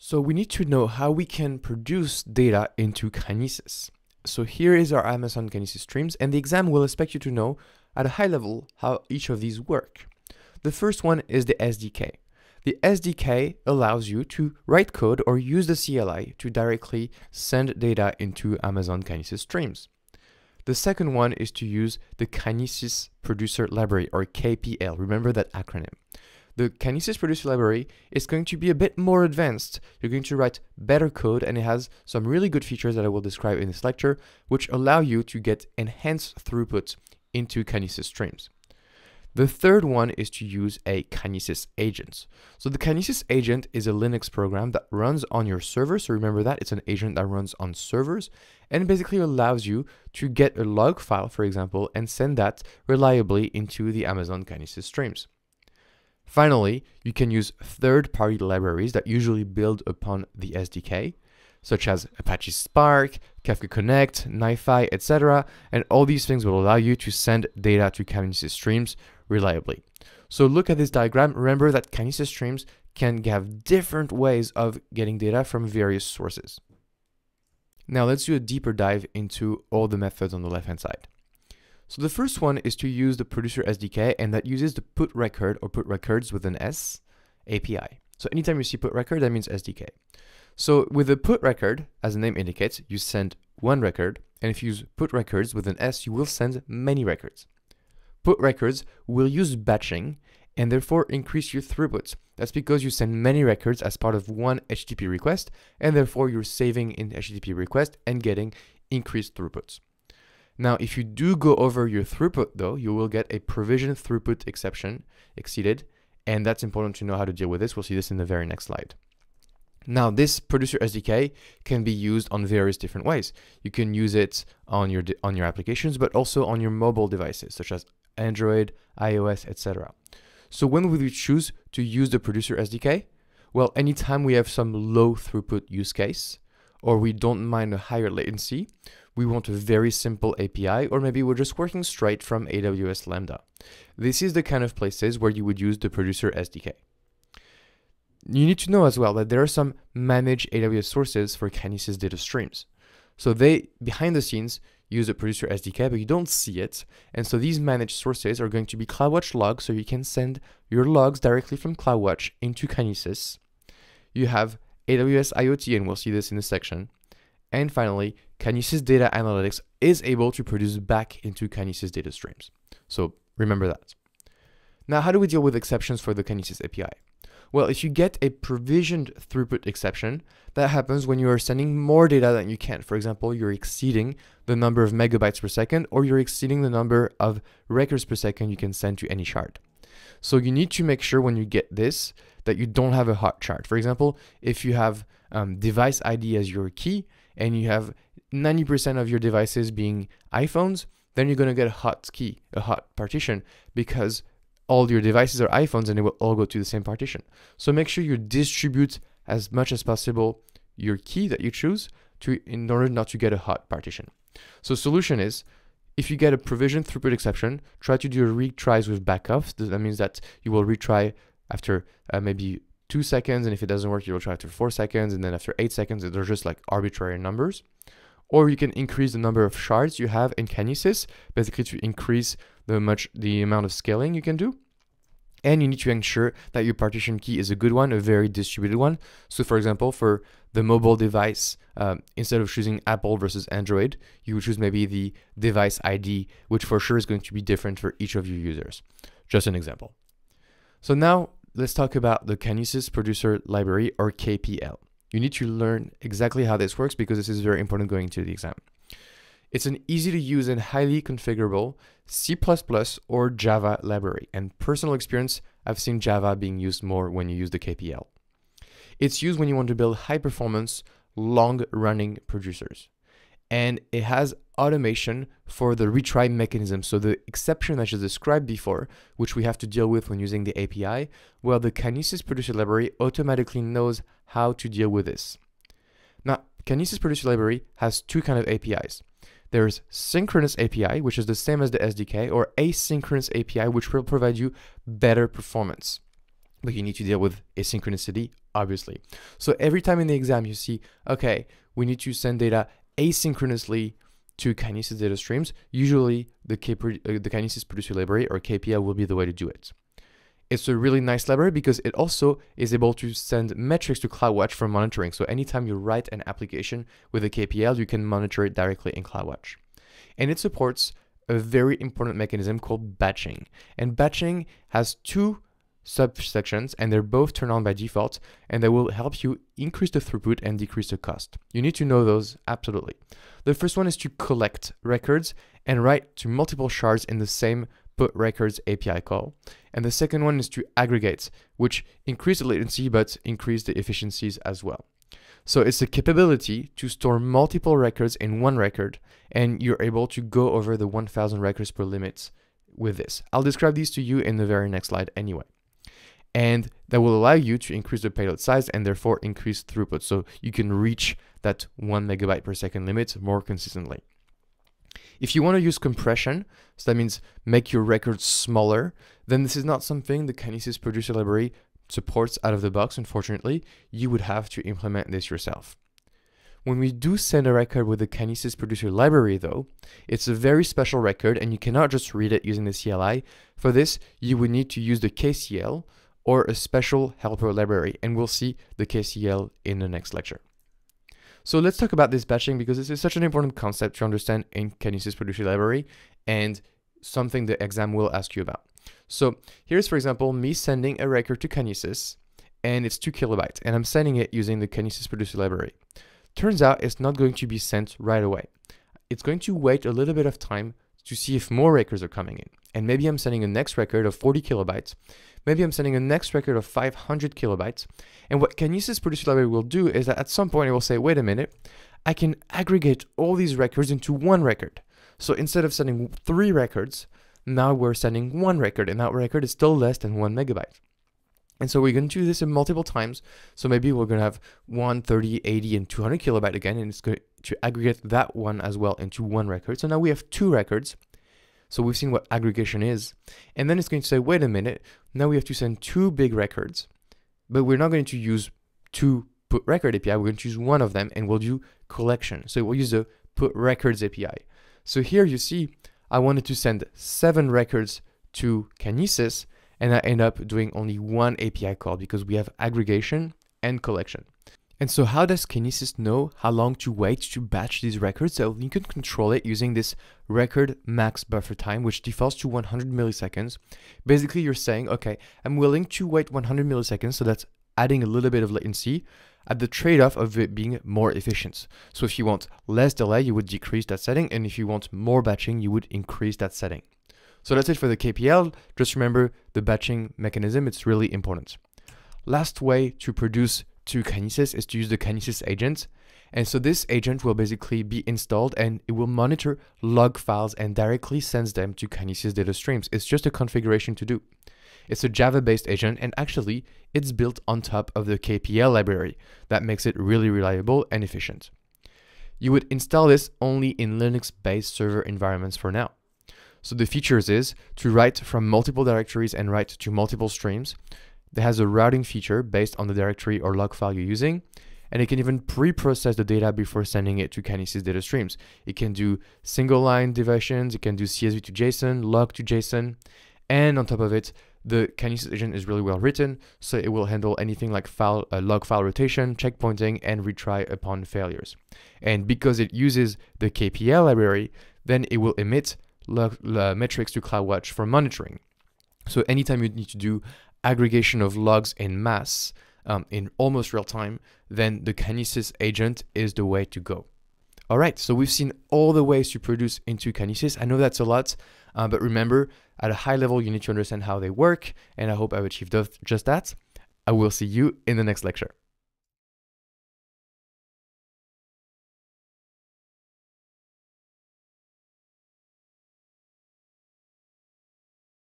So we need to know how we can produce data into Kinesis. So here is our Amazon Kinesis streams, and the exam will expect you to know at a high level how each of these work. The first one is the SDK. The SDK allows you to write code or use the CLI to directly send data into Amazon Kinesis streams. The second one is to use the Kinesis Producer Library or KPL. Remember that acronym. The Kinesis Producer Library is going to be a bit more advanced. You're going to write better code and it has some really good features that I will describe in this lecture, which allow you to get enhanced throughput into Kinesis streams. The third one is to use a Kinesis agent. So the Kinesis agent is a Linux program that runs on your server. So remember that it's an agent that runs on servers and basically allows you to get a log file, for example, and send that reliably into the Amazon Kinesis streams. Finally, you can use third-party libraries that usually build upon the SDK such as Apache Spark, Kafka Connect, NiFi, etc. And all these things will allow you to send data to Kinesis streams reliably. So look at this diagram. Remember that Kinesis streams can have different ways of getting data from various sources. Now let's do a deeper dive into all the methods on the left-hand side. So the first one is to use the producer SDK and that uses the put record or put records with an S API. So anytime you see put record, that means SDK. So with the put record, as the name indicates, you send one record, and if you use put records with an S, you will send many records. Put records will use batching and therefore increase your throughput. That's because you send many records as part of one HTTP request, and therefore you're saving in HTTP request and getting increased throughputs. Now, if you do go over your throughput though, you will get a provision throughput exception exceeded, and that's important to know how to deal with this. We'll see this in the very next slide. Now, this producer SDK can be used on various different ways. You can use it on your on your applications, but also on your mobile devices, such as Android, iOS, etc. So when would we choose to use the producer SDK? Well, anytime we have some low throughput use case, or we don't mind a higher latency, we want a very simple API, or maybe we're just working straight from AWS Lambda. This is the kind of places where you would use the producer SDK. You need to know as well that there are some managed AWS sources for Kinesis data streams. So they, behind the scenes, use a producer SDK, but you don't see it. And so these managed sources are going to be CloudWatch logs, so you can send your logs directly from CloudWatch into Kinesis. You have AWS IoT, and we'll see this in this section. And finally, Kinesis Data Analytics is able to produce back into Kinesis data streams. So remember that. Now, how do we deal with exceptions for the Kinesis API? Well, if you get a provisioned throughput exception, that happens when you are sending more data than you can. For example, you're exceeding the number of megabytes per second, or you're exceeding the number of records per second you can send to any shard. So you need to make sure when you get this that you don't have a hot shard. For example, if you have um, device ID as your key and you have 90% of your devices being iPhones, then you're going to get a hot key, a hot partition, because all your devices are iPhones and they will all go to the same partition. So make sure you distribute as much as possible your key that you choose to in order not to get a hot partition. So solution is if you get a provision throughput exception, try to do retries with backups. That means that you will retry after uh, maybe two seconds, and if it doesn't work, you will try after four seconds, and then after eight seconds, they're just like arbitrary numbers. Or you can increase the number of shards you have in Kinesis, basically to increase the much the amount of scaling you can do. And you need to ensure that your partition key is a good one, a very distributed one. So for example, for the mobile device, um, instead of choosing Apple versus Android, you would choose maybe the device ID, which for sure is going to be different for each of your users. Just an example. So now let's talk about the Kinesis Producer Library or KPL. You need to learn exactly how this works because this is very important going into the exam. It's an easy to use and highly configurable C++ or Java library. And personal experience, I've seen Java being used more when you use the KPL. It's used when you want to build high performance, long running producers. And it has automation for the retry mechanism. So the exception I just described before, which we have to deal with when using the API, well, the Kinesis producer library automatically knows how to deal with this. Now, Kinesis producer library has two kind of APIs. There's synchronous API, which is the same as the SDK, or asynchronous API, which will provide you better performance. but you need to deal with asynchronicity, obviously. So every time in the exam you see, okay, we need to send data asynchronously to Kinesis data streams, usually the, uh, the Kinesis producer library or KPL will be the way to do it. It's a really nice library because it also is able to send metrics to CloudWatch for monitoring. So anytime you write an application with a KPL, you can monitor it directly in CloudWatch. And it supports a very important mechanism called batching. And batching has two subsections and they're both turned on by default and they will help you increase the throughput and decrease the cost. You need to know those absolutely. The first one is to collect records and write to multiple shards in the same put records API call. And the second one is to aggregate, which increase the latency but increase the efficiencies as well. So it's the capability to store multiple records in one record and you're able to go over the 1000 records per limit with this. I'll describe these to you in the very next slide anyway and that will allow you to increase the payload size and therefore increase throughput. So you can reach that one megabyte per second limit more consistently. If you want to use compression, so that means make your records smaller, then this is not something the Kinesis producer library supports out of the box, unfortunately. You would have to implement this yourself. When we do send a record with the Kinesis producer library though, it's a very special record and you cannot just read it using the CLI. For this, you would need to use the KCL, or a special helper library, and we'll see the KCL in the next lecture. So let's talk about this batching because this is such an important concept to understand in Kinesis Producer Library and something the exam will ask you about. So here's, for example, me sending a record to Kinesis and it's two kilobytes and I'm sending it using the Kinesis Producer Library. Turns out it's not going to be sent right away. It's going to wait a little bit of time to see if more records are coming in. And maybe I'm sending a next record of 40 kilobytes maybe I'm sending a next record of 500 kilobytes. And what Kinesis Producer Library will do is that at some point it will say, wait a minute, I can aggregate all these records into one record. So instead of sending three records, now we're sending one record, and that record is still less than one megabyte. And so we're going to do this in multiple times. So maybe we're going to have 1, 30, 80, and 200 kilobyte again, and it's going to aggregate that one as well into one record. So now we have two records. So we've seen what aggregation is. And then it's going to say, wait a minute, now we have to send two big records, but we're not going to use two put record API, we're going to use one of them and we'll do collection. So we'll use the put records API. So here you see, I wanted to send seven records to Kinesis and I end up doing only one API call because we have aggregation and collection. And so how does Kinesis know how long to wait to batch these records? So you can control it using this record max buffer time, which defaults to 100 milliseconds. Basically, you're saying, okay, I'm willing to wait 100 milliseconds, so that's adding a little bit of latency at the trade-off of it being more efficient. So if you want less delay, you would decrease that setting, and if you want more batching, you would increase that setting. So that's it for the KPL. Just remember the batching mechanism, it's really important. Last way to produce to Kinesis is to use the Kinesis agent. And so this agent will basically be installed and it will monitor log files and directly sends them to Kinesis data streams. It's just a configuration to do. It's a Java-based agent and actually it's built on top of the KPL library. That makes it really reliable and efficient. You would install this only in Linux-based server environments for now. So the features is to write from multiple directories and write to multiple streams, that has a routing feature based on the directory or log file you're using. And it can even pre-process the data before sending it to Kinesis data streams. It can do single line divisions, it can do CSV to JSON, log to JSON, and on top of it, the Kinesis agent is really well written, so it will handle anything like file, uh, log file rotation, checkpointing, and retry upon failures. And because it uses the KPL library, then it will emit log, uh, metrics to CloudWatch for monitoring. So anytime you need to do aggregation of logs in mass um, in almost real time, then the Kinesis agent is the way to go. All right, so we've seen all the ways to produce into Kinesis. I know that's a lot, uh, but remember, at a high level, you need to understand how they work, and I hope I've achieved just that. I will see you in the next lecture.